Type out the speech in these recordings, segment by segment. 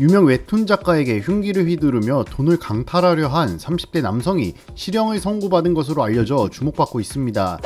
유명 웹툰 작가에게 흉기를 휘두르며 돈을 강탈하려 한 30대 남성이 실형을 선고받은 것으로 알려져 주목받고 있습니다.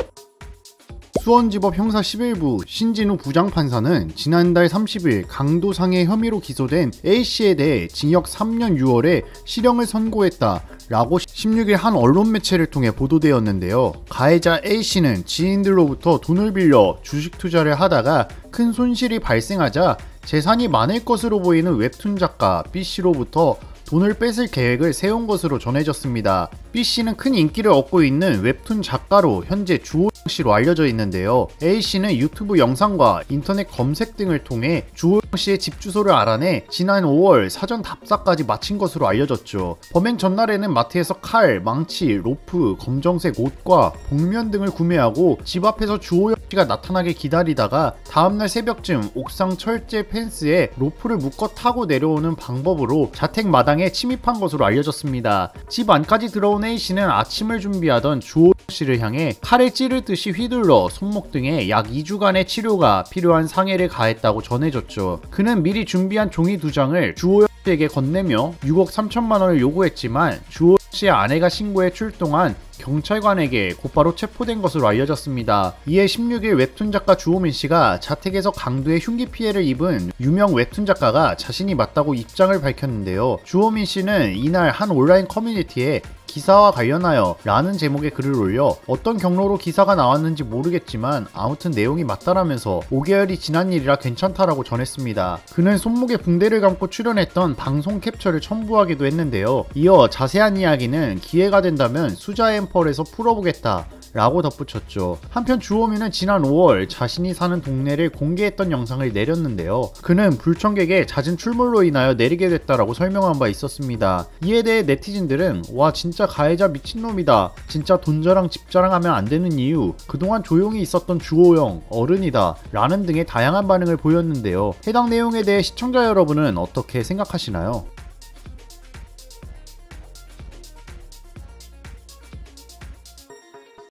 수원지법 형사 11부 신진우 부장판사는 지난달 30일 강도상해 혐의로 기소된 A씨에 대해 징역 3년 6월에 실형을 선고했다. 라고 16일 한 언론 매체를 통해 보도되었는데요. 가해자 A씨는 지인들로부터 돈을 빌려 주식 투자를 하다가 큰 손실이 발생하자 재산이 많을 것으로 보이는 웹툰 작가 B씨로부터 돈을 뺏을 계획을 세운 것으로 전해졌습니다. B씨는 큰 인기를 얻고 있는 웹툰 작가로 현재 주호민 씨로 알려져 있는데요. A씨는 유튜브 영상과 인터넷 검색 등을 통해 주호민 씨의 집 주소를 알아내 지난 5월 사전 답사까지 마친 것으로 알려졌죠. 범행 전날에는 마트에서 칼, 망치, 로프, 검정색 옷과 복면 등을 구매하고 집 앞에서 주호민 씨가 나타나길 기다리다가 다음날 새벽쯤 옥상 철제 펜스에 로프를 묶어 타고 내려오는 방법으로 자택 마당에 침입한 것으로 알려졌습니다. 집 안까지 들어온 A씨는 아침을 준비하던 주호민 씨를 향해 칼을 찌르듯이 휘둘러 손목 등에 약 2주간의 치료가 필요한 상해를 가했다고 전해졌죠. 그는 미리 준비한 종이 두 장을 주호영 씨에게 건네며 6억 3천만 원을 요구했지만 주호영 씨의 아내가 신고해 출동한 경찰관에게 곧바로 체포된 것으로 알려졌습니다. 이에 16일 웹툰 작가 주호민 씨가 자택에서 강도의 흉기 피해를 입은 유명 웹툰 작가가 자신이 맞다고 입장을 밝혔는데요. 주호민 씨는 이날 한 온라인 커뮤니티에 기사와 관련하여 라는 제목의 글을 올려 어떤 경로로 기사가 나왔는지 모르겠지만 아무튼 내용이 맞다라면서 5개월이 지난 일이라 괜찮다라고 전했습니다. 그는 손목에 붕대를 감고 출연했던 방송 캡처를 첨부하기도 했는데요. 이어 자세한 이야기는 기회가 된다면 수자 엠펄에서 풀어보겠다. 라고 덧붙였죠. 한편 주호민은 지난 5월 자신이 사는 동네를 공개했던 영상을 내렸는데요. 그는 불청객의 잦은 출몰로 인하여 내리게 됐다라고 설명한 바 있었습니다. 이에 대해 네티즌들은 와 진짜 가해자 미친놈이다. 진짜 돈 자랑 집 자랑 하면 안 되는 이유. 그동안 조용히 있었던 주호영 어른이다. 라는 등의 다양한 반응을 보였는데요. 해당 내용에 대해 시청자 여러분은 어떻게 생각하시나요?